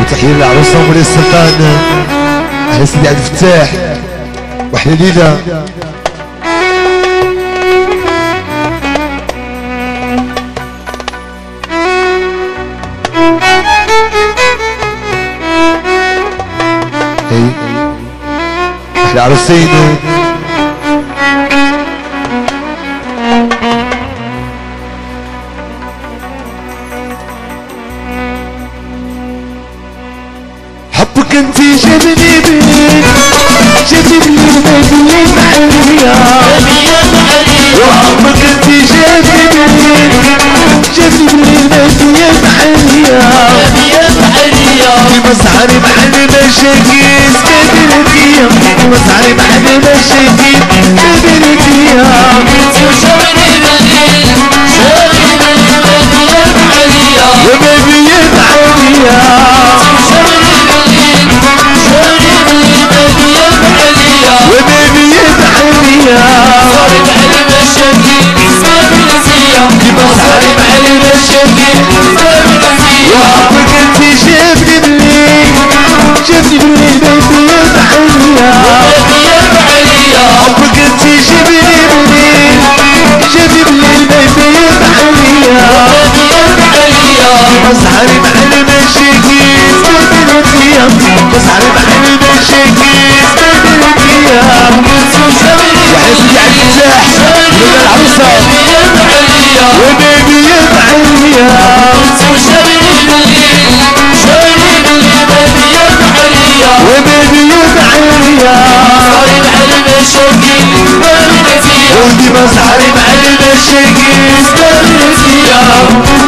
وتحية للعروسة أم السلطان على سيدي عبد الفتاح. وحنا ليلة إحنا عروسين حبك انتي جابني بيك جابني بيدي معايا وحبك انتي جابني بيك جابني بيدي معايا مسحري بحال مشاكل يا مسحري بحال مشاكل سكتلك يا وبابي معايا وبابي معايا دي مسحري بحال مشاكل وحبك انتي جابني بالليل جابني بالليل بابي معايا معايا مسحري بحال مشاكل سكتلك يا مسحري بحال مشاكل سكتلك يا وحنا سيدي عبد الفتاح ولاد العروسة وبابي معايا وبابي معايا ودي مسحري بحال مشاكل سكتلك يا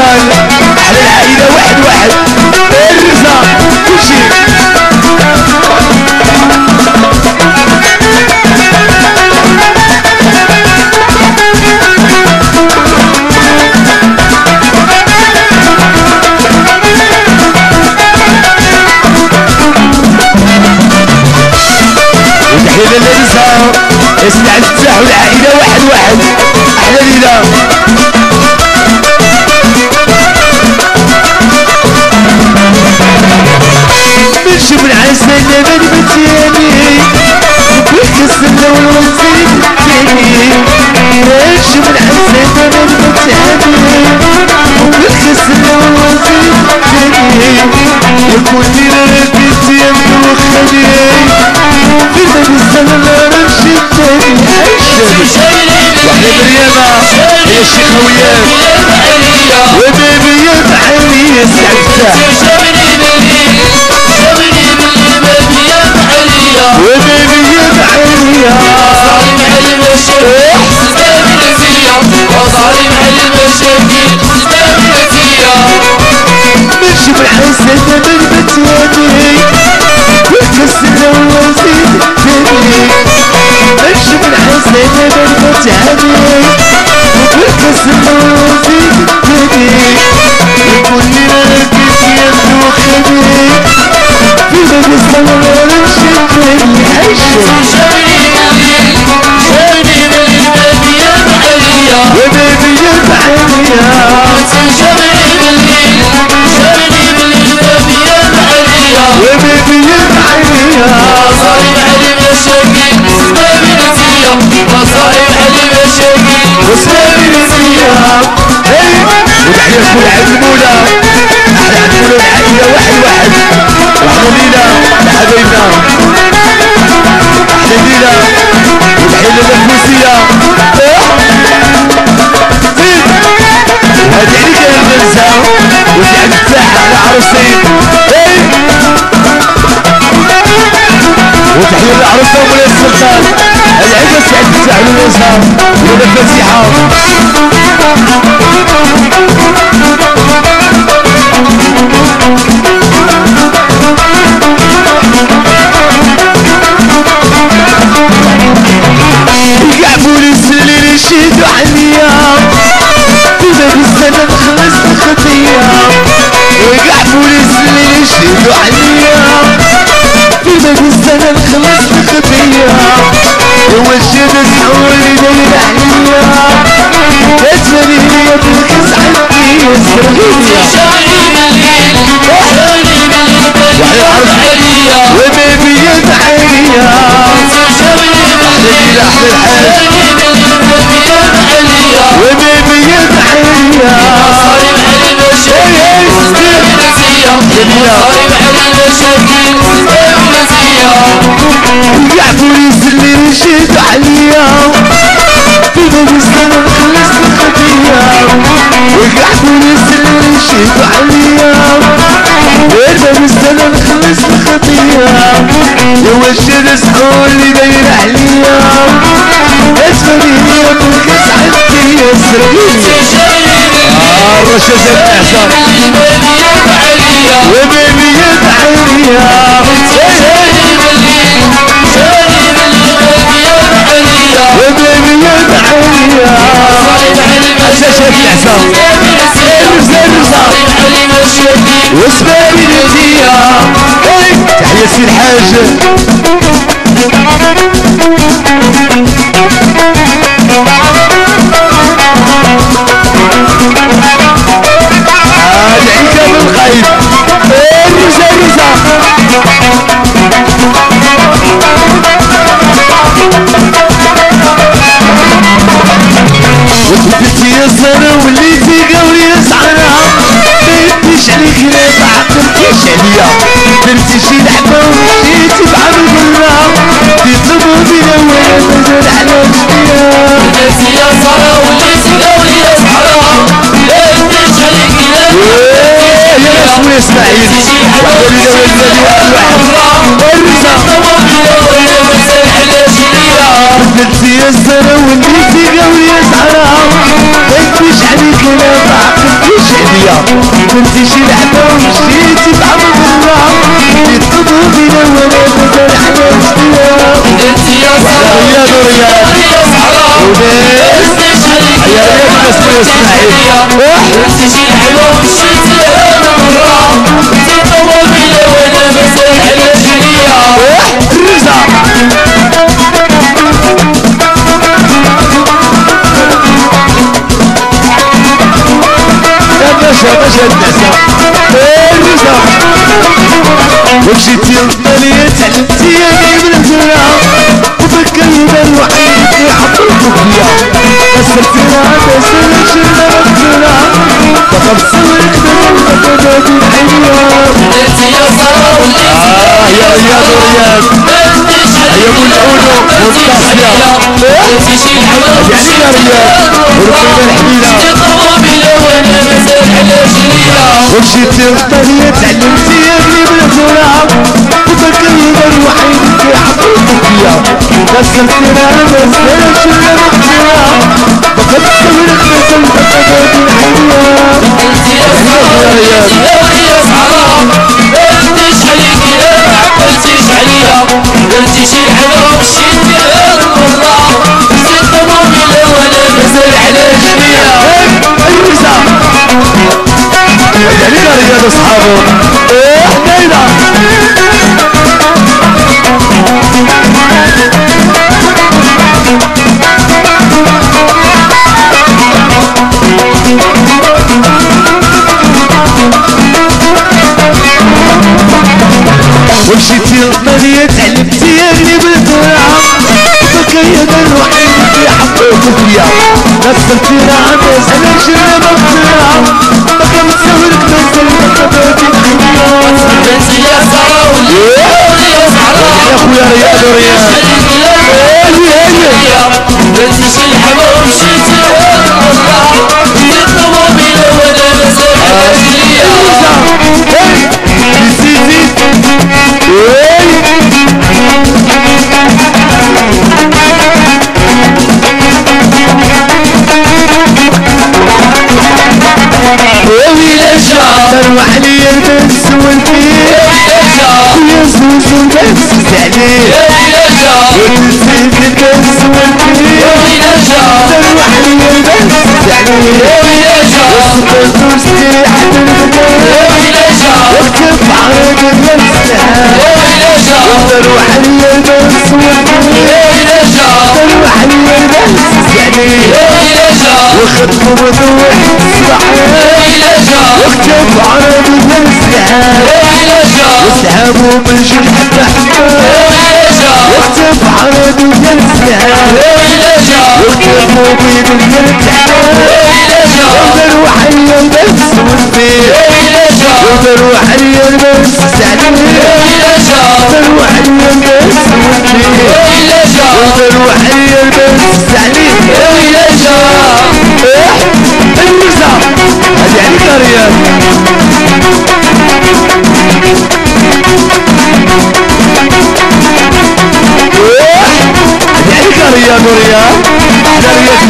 السلطان على العائلة واحد واحد. الرزا كل شيء وتحية للرزا. اسمع الفتاح والعائلة واحد واحد. أحلى ليلة. من عسل من متياني بالكسر والوزيد تاني من عسل من متياني بالكسر والوزيد تاني يكون لنا بنتي يمن وخلي. في المدرسة لا نمشي تاني. عايشة وإحنا مريمة هي الشيخ هويان وبيبي يا معالي يا المولى أحلى عيد المولى العائلة واحد. واحد واحلى ليلة لحبايبنا أحلى ليلة وتحية للفلوسية زيد هادي عليك يا البنزة ودي عند الساحة على عروسين وتحية للعروسة ومولاي السلطان. العيد سعد الساحة والنزهة ولاد الفسيحة نشد عليا باب السنة نخلص الخطية يا وشد سحولي داير عليا. اسمني هي بالكس عندي يا سرقيني آه الرشاشة الإحسان وبيبي يدعيني وبيبي واسمعني نتيا تحية سي الحاج يا ناس واسماعيل وحضر لنا والذي واحد الرزا بدلت يسر وليتي قولي يسعنا بيتيش عليك لا تعقلتيش عليا درتي شي لعبة ومشيتي بعمل بالله تطلبوا بينا وأنا مازال على جديا رياض ورياض وناس يا ريت ناس واسماعيل باشا باشا النساء الرزا ومشيتي للطلية تعلمتي يا من الزرع وبكينا الوحيد اللي حطيتك فيها كسرتنا بسر شلنا مكسرة دخلت صورك دخلت الحياة آه يا رياض ورياض يا ابو العونو والتصفية يعني يا رياض وربينا الحميلة ومشيتي للطريق تعلمتي يا ابني بالزرع وبكينا الوحيد اللي حطيتك فيها كسرتنا بسر شلنا مكسرة دخلت صورك دخلت الحياة اصحابه إيه حنينا ومشيتي للطريق تعلمتي يا ابني بالزرع بكينا الوحيد اللي حطيته فيها نزلتي رعبة أنا شنو يا اخويا رياض وخطب وضوح صعب وكتب عربي بالسحاب وسحاب ومن جنح بحباب وكتب عربي بالسحاب وكتب مبين الكتاب الجرح ودر وحي البس والبيت ودر وحي البس سعدين ودر وحي البس والبيت ودر وحي البس سعدين المرزا هذه يعني قرية هذه يعني قرية قرية قرية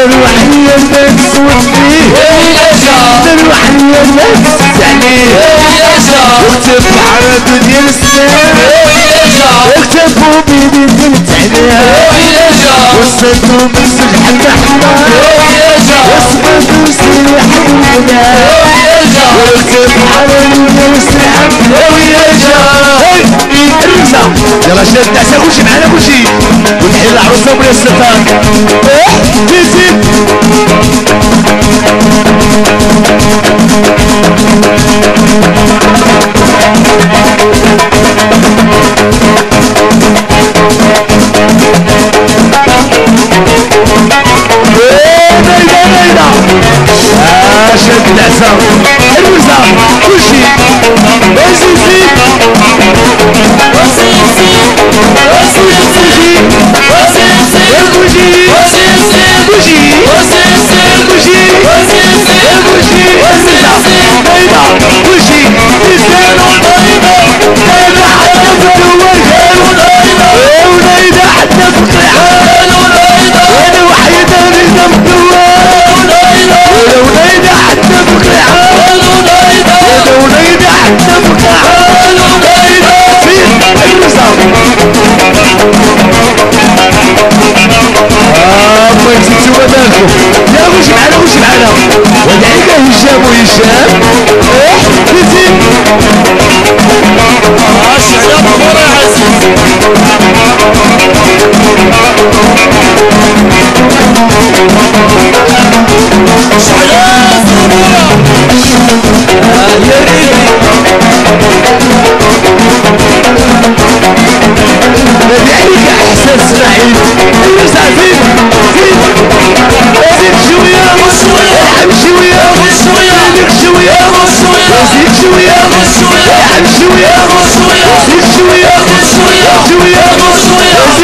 الشهر وحي البس والبيت تروح الناس عليه واكتب عرب ديال السنة اكتبوا بيدي دلت عليها وصلتوا من سلحة احمر واسمه سلاح حبيبنا واكتب عرب ديال السنة يلا شد عسى كلشي معنا كلشي ونحيي العروسة ويا السلطان تيزيد نايدة نايدة. آه شد العسى الوزة كلشي وزيد شوية العب شوية زيد شوية زيد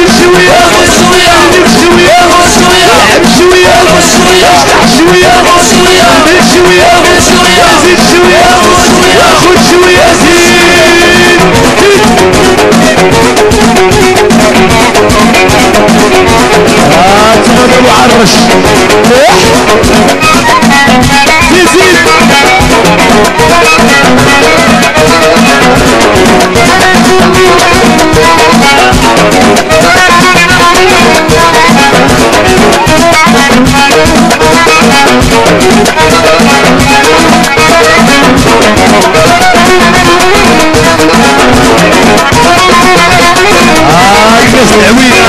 العوينة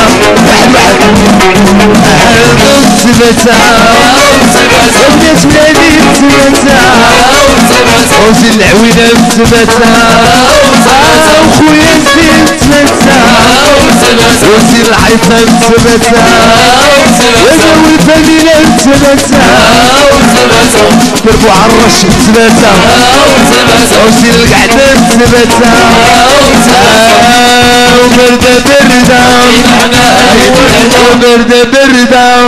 واحد واحد هل نصبتها الناس ولادي نصبتها وزي العوينة. نصبتها وخويا نصبتها وزي العيطة نصبتها وأنا والفاميلة نصبتها دربو عرش نصبتها وزي القعدة نصبتها وبردة بردة وبردة بردة